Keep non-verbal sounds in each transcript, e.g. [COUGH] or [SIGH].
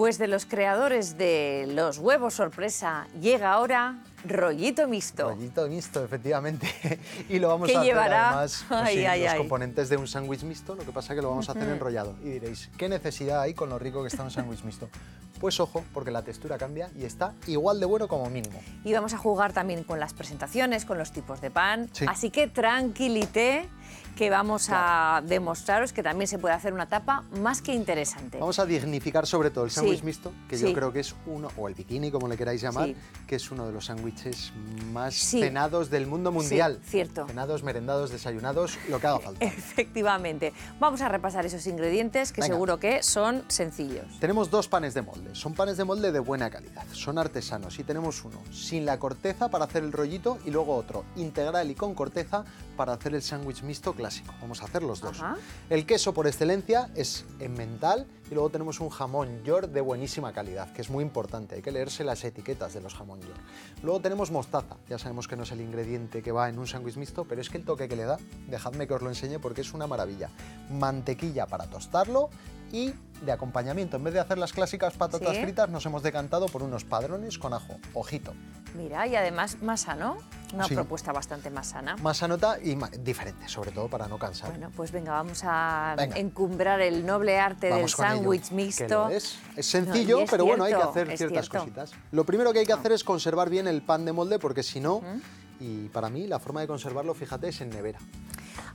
Pues de los creadores de los huevos sorpresa llega ahora rollito mixto. Rollito mixto, efectivamente. [LAUGHS] y lo vamos ¿Qué a llevará? hacer además [LAUGHS] Ay, sí, ay, los ay. componentes de un sándwich mixto, lo que pasa es que lo vamos a hacer enrollado. Y diréis, ¿qué necesidad hay con lo rico que está un sándwich mixto? Pues ojo, porque la textura cambia y está igual de bueno como mínimo. Y vamos a jugar también con las presentaciones, con los tipos de pan. Sí. Así que tranquilité, que vamos a demostraros que también se puede hacer una tapa más que interesante. Vamos a dignificar sobre todo el sándwich Sí, mixto, que sí. yo creo que es uno, o el bikini, como le queráis llamar, que es uno de los sándwiches más cenados del mundo mundial. cierto. Cenados, merendados, desayunados, lo que haga [LAUGHS] falta. Efectivamente. Vamos a repasar esos ingredientes que Venga. seguro que son sencillos. Tenemos dos panes de molde, son panes de molde de buena calidad, son artesanos y tenemos uno sin la corteza para hacer el rollito y luego otro integral y con corteza para hacer el sándwich mixto clásico. Vamos a hacer los dos. Ajá. El queso por excelencia es emmental y luego tenemos un jamón york de buenísima calidad, que es muy importante, hay que leerse las etiquetas de los jamón york. Luego tenemos mostaza, ya sabemos que no es el ingrediente que va en un sándwich mixto, pero es que el toque que le da, dejadme que os lo enseñe porque es una maravilla. Mantequilla para tostarlo y de acompañamiento, en vez de hacer las clásicas patatas Sí. fritas, nos hemos decantado por unos padrones con ajo. Ojito. Mira, y además más sano. Una Sí. propuesta bastante más sana. Más sanota y diferente, sobre todo para no cansar. Bueno, pues venga, vamos a Venga. encumbrar el noble arte Vamos del sándwich mixto. es. Es sencillo, No, y es pero bueno, hay que hacer ciertas cierto. cositas. Lo primero que hay que hacer es conservar bien el pan de molde, porque si no, y para mí la forma de conservarlo, fíjate, es en nevera.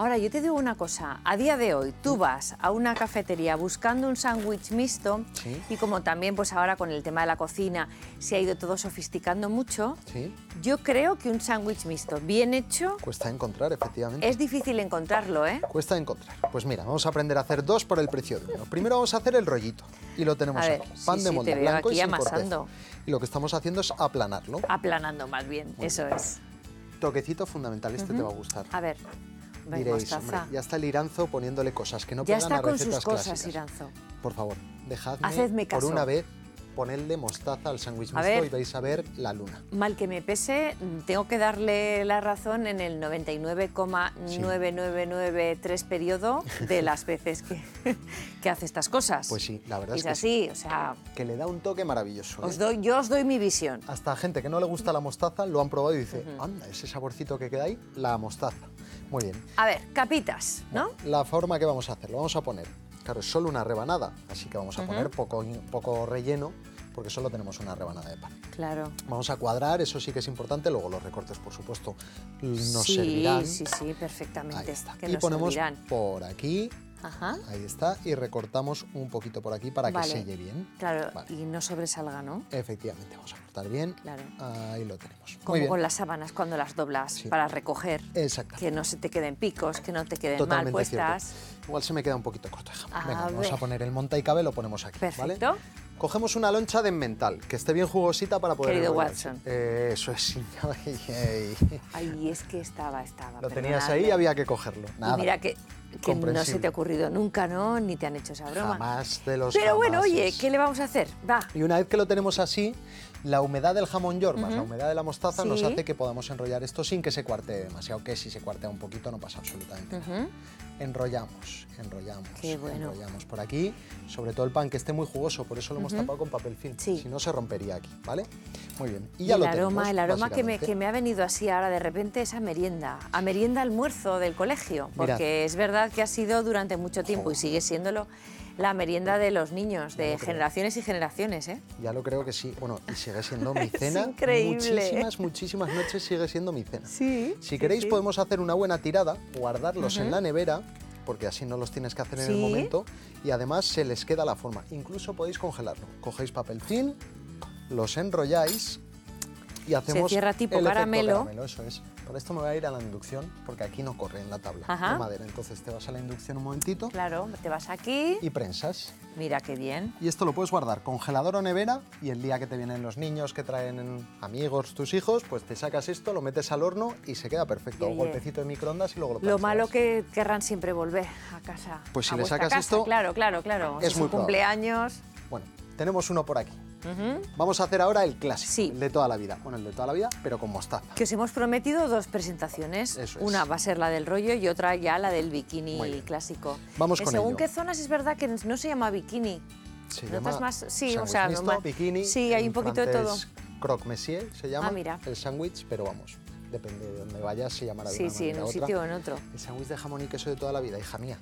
Ahora, yo te digo una cosa. A día de hoy, tú vas a una cafetería buscando un sándwich mixto Sí. y como también pues ahora con el tema de la cocina se ha ido todo sofisticando mucho, ¿Sí? yo creo que un sándwich mixto bien hecho Cuesta encontrar, efectivamente. es difícil encontrarlo, ¿eh? Cuesta encontrar. Pues mira, vamos a aprender a hacer dos por el precio de uno. Primero vamos a hacer el rollito y lo tenemos ver, aquí. sí, Pan de molde blanco aquí y sin amasando. corteza. Y lo que estamos haciendo es aplanarlo. Aplanando más bien, eso es. Toquecito fundamental, este te va a gustar. A ver, Diréis, hombre, ya está el Iranzo poniéndole cosas que no Ya pegan está a con recetas sus cosas, clásicas. Iranzo. Por favor, dejadme Hacedme por una vez ponerle mostaza al sándwich A mixto ver. y vais a ver la luna. Mal que me pese, tengo que darle la razón en el 99,9993 periodo de [LAUGHS] las veces que, que hace estas cosas. Pues sí, la verdad es es que así, o sea, Que le da un toque maravilloso. ¿eh? os doy, yo os doy mi visión. Hasta gente que no le gusta la mostaza lo han probado y dice, anda, ese saborcito que queda ahí, la mostaza. Muy bien. A ver, capitas, ¿no? La forma que vamos a hacer, lo vamos a poner, claro, es solo una rebanada, así que vamos a poner poco, poco relleno, porque solo tenemos una rebanada de pan. Claro. Vamos a cuadrar, eso sí que es importante, luego los recortes, por supuesto, nos sí, servirán. sí, sí, perfectamente. Ahí está. Que y nos ponemos servirán. por aquí, Ajá. ahí está, y recortamos un poquito por aquí para Vale. que selle bien. Claro, Vale. y no sobresalga, ¿no? Efectivamente, vamos a cortar bien. Claro. Ahí lo tenemos. Como Muy bien. con las sábanas cuando las doblas Sí. para recoger. Exactamente. Que no se te queden picos, que no te queden mal Totalmente puestas. cierto. Igual se me queda un poquito corto. A Venga, vamos a poner el monta y cabe, lo ponemos aquí. ¿vale? Perfecto. Cogemos una loncha de emmental, que esté bien jugosita para poder Querido enrollarse. Watson. Eh, eso es. [LAUGHS] ay, es que estaba, estaba. Lo tenías perdonadme. ahí, había que cogerlo. Nada. Y mira que, que no se te ha ocurrido nunca, ¿no? Ni te han hecho esa broma. Jamás de los Pero bueno, oye. ¿qué le vamos a hacer? Va. Y una vez que lo tenemos así, la humedad del jamón york más la humedad de la mostaza nos hace que podamos enrollar esto sin que se cuartee demasiado, que si se cuartea un poquito no pasa absolutamente nada. Enrollamos, enrollamos, bueno. enrollamos por aquí, sobre todo el pan que esté muy jugoso, por eso lo hemos tapado con papel film, Sí. si no se rompería aquí, ¿vale? Muy bien. Y ya el lo aroma, tenemos, el aroma que me, que me ha venido así ahora de repente es a merienda, a merienda almuerzo del colegio, Mirad. porque es verdad que ha sido durante mucho tiempo y sigue siéndolo la merienda de los niños, de generaciones y generaciones, ¿eh? Ya lo creo que sí. Bueno, y sigue siendo mi [LAUGHS] cena. increíble. Muchísimas, muchísimas noches sigue siendo mi cena. Sí, Si queréis sí. podemos hacer una buena tirada, guardarlos en la nevera, porque así no los tienes que hacer en el momento, y además se les queda la forma. Incluso podéis congelarlo. Cogéis papel film, los enrolláis y hacemos cierra tipo el caramelo. caramelo, Eso es. Por esto me voy a ir a la inducción, porque aquí no corre en la tabla Ajá. de madera. Entonces te vas a la inducción un momentito Claro, te vas aquí, y prensas. mira qué bien. Y esto lo puedes guardar congelador o nevera y el día que te vienen los niños que traen amigos, tus hijos, pues te sacas esto, lo metes al horno y se queda perfecto. Un golpecito de microondas y luego lo Lo pones. malo que querrán siempre volver a casa. Pues si a le sacas casa, esto, Claro, claro, claro. es muy probable. cumpleaños. Bueno, tenemos uno por aquí. Ujú. Vamos a hacer ahora el clásico, Sí. el de toda la vida. Bueno, el de toda la vida, pero con mostaza. Que os hemos prometido dos presentaciones. Eso es. Una va a ser la del rollo y otra ya la del bikini clásico. Vamos Que con según ello. qué zonas es verdad que no se llama bikini. Se Notas llama más, sí, o sea, mixto, normal. bikini. Sí, hay un poquito de todo. Croque monsieur se llama Ah, mira. el sándwich, pero vamos, depende de dónde vayas, se llamará de Sí, una sí, en un otra. sitio o en otro. El sándwich de jamón y queso de toda la vida, hija mía.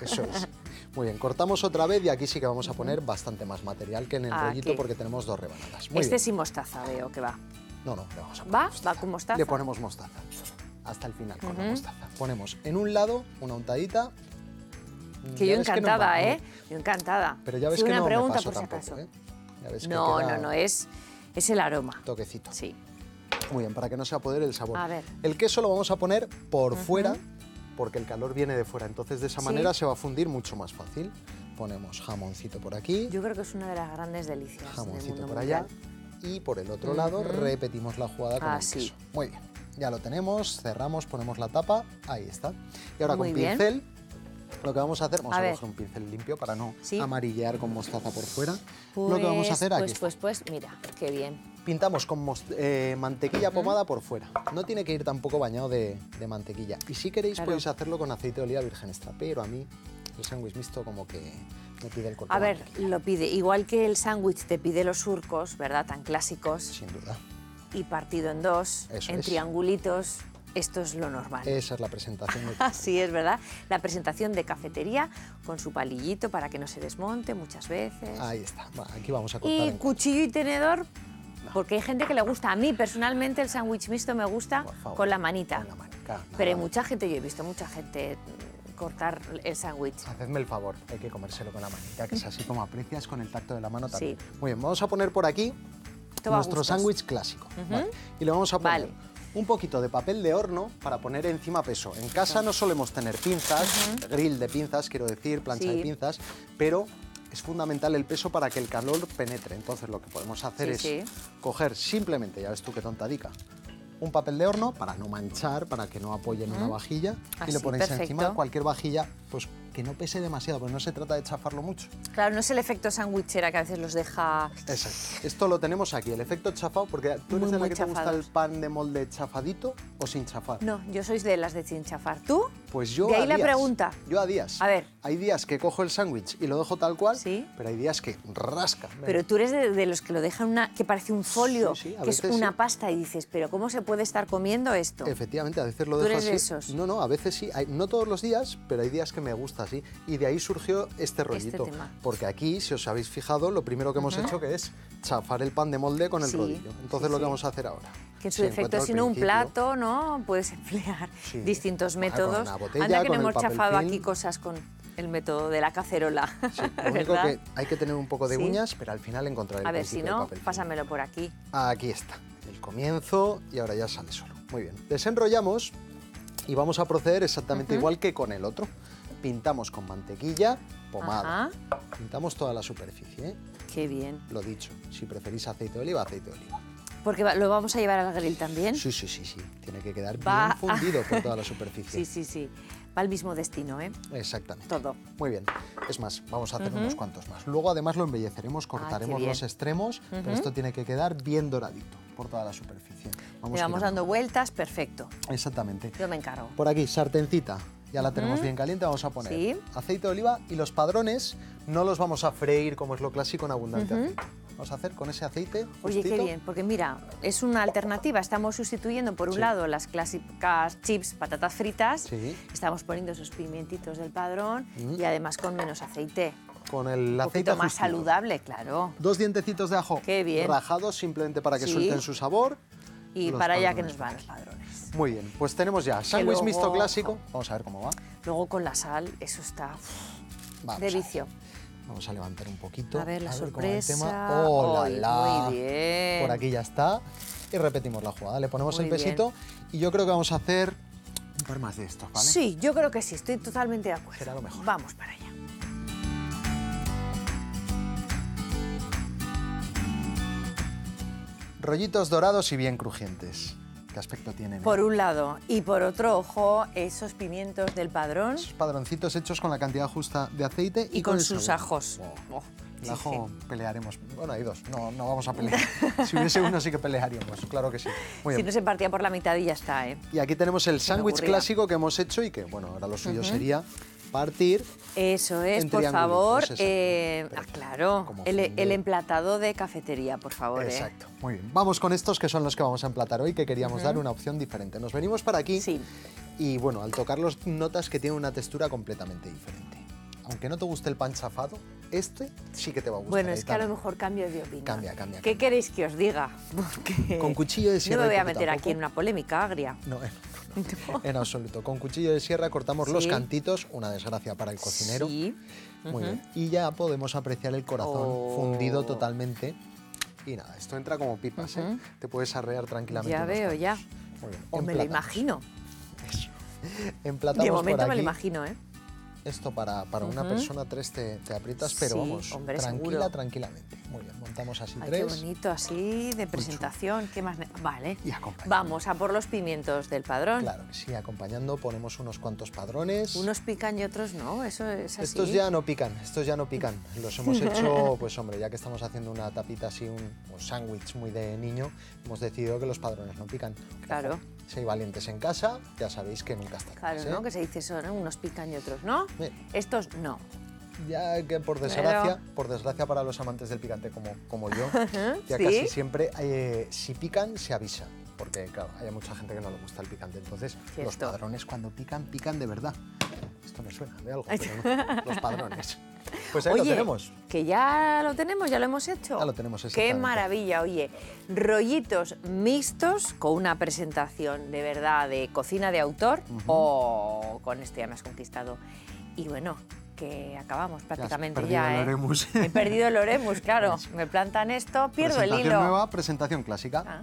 Eso es. [LAUGHS] Muy bien, cortamos otra vez y aquí sí que vamos a poner bastante más material que en el Aquí. rollito porque tenemos dos rebanadas. Muy este bien. sin mostaza veo que va. No, no, le vamos a poner ¿Va? mostaza. ¿Va con mostaza? Le ponemos mostaza. Hasta el final con la mostaza. Ponemos en un lado una untadita. Que Ya yo ves que no encantada, ¿no? ¿eh? Yo encantada. Pero ya ves Sí, que una no me pregunta paso por si tampoco, acaso. ¿eh? Ya ves que No, no, no, es, es el aroma. Toquecito. Sí. Muy bien, para que no se apodere el sabor. A ver. El queso lo vamos a poner por fuera, porque el calor viene de fuera. Entonces, de esa Sí. manera se va a fundir mucho más fácil. Ponemos jamoncito por aquí, Yo creo que es una de las grandes delicias del jamoncito mundo por allá. mundial. Y por el otro lado repetimos la jugada con Ah, el queso. Muy bien. Ya lo tenemos, cerramos, ponemos la tapa. Ahí está. Y ahora Muy con bien. pincel, lo que vamos a hacer, vamos A a, coger un pincel limpio para no Sí. amarillear con mostaza por fuera. lo que vamos a Pues, hacer aquí Pues, pues, pues, mira, qué bien. Pintamos con eh, mantequilla pomada por fuera. No tiene que ir tampoco bañado de, de mantequilla. Y si queréis Claro. podéis hacerlo con aceite de oliva virgen extra, pero a mí el sándwich mixto como que me pide el cuerpo. A ver, lo pide. Igual que el sándwich te pide los surcos, ¿verdad? Tan clásicos. Sin duda. Y partido en dos, Eso en es. triangulitos. Esto es lo normal. Esa es la presentación. de- [LAUGHS] Así es, ¿verdad? La presentación de cafetería con su palillito para que no se desmonte muchas veces. Ahí está. Aquí vamos a cortar. y cuchillo y tenedor, porque hay gente que le gusta. A mí personalmente el sándwich mixto me gusta favor, con la manita. con la manica, Pero hay mucha gente, yo he visto mucha gente cortar el sándwich. Hacedme el favor, hay que comérselo con la manita, que es así como aprecias con el tacto de la mano también. Sí. Muy bien, vamos a poner por aquí nuestro sándwich clásico. Vale. Y le vamos a poner Vale. un poquito de papel de horno para poner encima peso. En casa no solemos tener pinzas, grill de pinzas, quiero decir, plancha de pinzas, pero es fundamental el peso para que el calor penetre. Entonces lo que podemos hacer Sí, es sí. coger simplemente, ya ves tú qué tontadica, un papel de horno para no manchar, para que no apoye en una vajilla y le ponéis encima cualquier vajilla, pues que no pese demasiado, porque no se trata de chafarlo mucho. Claro, no es el efecto sándwichera que a veces los deja... Exacto. Esto lo tenemos aquí, el efecto chafado, porque tú eres Muy, de la que te gusta el pan de molde chafadito o sin chafar. No, yo soy de las de sin chafar. ¿Tú? Pues yo De ahí a la días. pregunta. Yo a días. A ver. Hay días que cojo el sándwich y lo dejo tal cual, Sí. pero hay días que rasca. Pero tú eres de, de los que lo dejan una, que parece un folio, Sí, sí, a que es veces una sí. pasta y dices, pero ¿cómo se puede estar comiendo esto? Efectivamente, a veces lo ¿Tú dejo eres de así. esos? No, no, a veces sí. Hay- no todos los días, pero hay días que me gusta así. Y de ahí surgió este rollito. tema. Porque aquí, si os habéis fijado, lo primero que hemos hecho que es chafar el pan de molde con el rodillo. Entonces lo que vamos a hacer ahora. Que en su defecto, si no un plato, ¿no? Puedes emplear Sí. [LAUGHS] distintos métodos. botella, Anda que no hemos chafado film. aquí cosas con el método de la cacerola. Sí, lo [LAUGHS] único que hay que tener un poco de uñas, pero al final encontrar el A ver, si no, papel pásamelo por aquí. Aquí está, el comienzo y ahora ya sale solo. Muy bien. Desenrollamos y vamos a proceder exactamente igual que con el otro. Pintamos con mantequilla, pomada. Ajá. Pintamos toda la superficie, ¿eh? Qué bien. lo dicho. Si preferís aceite de oliva, aceite de oliva. Porque lo vamos a llevar al grill también. Sí, sí, sí, sí. Tiene que quedar Va- bien fundido por toda la [LAUGHS] superficie. Sí, sí, sí. Va al mismo destino, ¿eh? Exactamente. Todo. Muy bien. Es más, vamos a hacer unos cuantos más. Luego además lo embelleceremos, cortaremos Ah, bien. los extremos, pero esto tiene que quedar bien doradito por toda la superficie. Le vamos girando. dando vueltas, perfecto. Exactamente. Yo me encargo. Por aquí, sartencita. Ya la tenemos bien caliente, vamos a poner Sí. aceite de oliva y los padrones no los vamos a freír como es lo clásico en abundante aceite. Vamos a hacer con ese aceite. Oye, qué bien, porque mira, es una alternativa. Estamos sustituyendo, por un Sí. lado, las clásicas chips, patatas fritas. Sí. Estamos poniendo esos pimientitos del padrón y además con menos aceite. Con el aceite más justito. saludable, claro. Dos dientecitos de ajo Qué bien. rajados simplemente para que Sí. suelten su sabor. Y para allá que padrones. nos van los padrones. Muy bien, pues tenemos ya sándwich mixto clásico. Vamos a ver cómo va. Luego con la sal, eso está Vamos de vicio. Vamos a levantar un poquito. A ver, la cómo va el sorpresa. tema. ¡Oh, la, Ay, la! muy bien. Por aquí ya está. Y repetimos la jugada. Le ponemos Muy el pesito y yo creo que vamos a hacer un par más de estos, ¿vale? Sí, yo creo que sí, estoy totalmente de acuerdo. Será lo mejor. Vamos para allá. Rollitos dorados y bien crujientes. ¿Qué aspecto tienen? eh? Por un lado. Y por otro, ojo, esos pimientos del padrón Esos padroncitos hechos con la cantidad justa de aceite y, y con sus ajos. Oh, El ajo pelearemos. Bueno, hay dos. No, no vamos a [LAUGHS] pelear. si hubiese uno sí que pelearíamos. Claro que sí. Muy Si bien. no se partía por la mitad y ya está, ¿eh? Y aquí tenemos el sándwich clásico que hemos hecho y que, bueno, ahora lo suyo sería partir. Eso es, por favor. exacto. eh, ah, claro, el, emplatado de cafetería, por favor. ¿eh? Muy bien. Vamos con estos que son los que vamos a emplatar hoy, que queríamos dar una opción diferente. Nos venimos para aquí Sí. y bueno, al tocarlos notas que tiene una textura completamente diferente. Aunque no te guste el pan chafado, este sí que te va a gustar. Bueno, es que a lo mejor cambio de opinión. Cambia, cambia, ¿Qué cambia. queréis que os diga? [LAUGHS] Porque Con cuchillo de No sierra me y voy a meter aquí en una polémica agria. No, eh, [LAUGHS] no, no, en absoluto. Con cuchillo de sierra cortamos los cantitos, una desgracia para el cocinero. Sí. Muy bien. Y ya podemos apreciar el corazón Oh. fundido totalmente. Y nada, esto entra como pipas, ¿eh? Te puedes arrear tranquilamente. Ya veo, ya. Muy bien. O me lo imagino. [LAUGHS] Eso. Emplatamos De por momento me lo imagino, ¿eh? Esto para, para una persona tres te, te aprietas, pero Sí, vamos, hombre, tranquila, seguro. tranquilamente. Muy bien, montamos así Ay, qué tres. bonito, así, de presentación. ¿Qué más? Vale. Y. Vamos a por los pimientos del padrón. Claro que sí, acompañando ponemos unos cuantos padrones. Unos pican y otros no, eso es así. Estos ya no pican, estos ya no pican. Los hemos [LAUGHS] hecho, pues hombre, ya que estamos haciendo una tapita así, un, un sándwich muy de niño, hemos decidido que los padrones no pican. Claro. Ojo, Si hay valientes en casa, ya sabéis que nunca está Claro, más, ¿eh? ¿no? Que se dice eso, ¿no? Unos pican y otros no. Estos no. Ya que por desgracia, por desgracia para los amantes del picante como, como yo, [LAUGHS] ya ¿Sí? casi siempre eh, si pican se avisa. Porque claro, hay mucha gente que no le gusta el picante. Entonces, los padrones cuando pican, pican de verdad. Esto me suena de algo, [LAUGHS] pero no. Los padrones. Pues ahí Oye, lo tenemos. que ya lo tenemos, ya lo hemos hecho. Ya lo tenemos, Qué maravilla, oye. Rollitos mixtos con una presentación de verdad de cocina de autor o con esto ya me has conquistado. Y bueno, que acabamos prácticamente perdido ya. el ¿eh? He perdido el [LAUGHS] Oremus, claro. Me plantan esto, pierdo el presentación hilo. nueva, presentación clásica. Ah.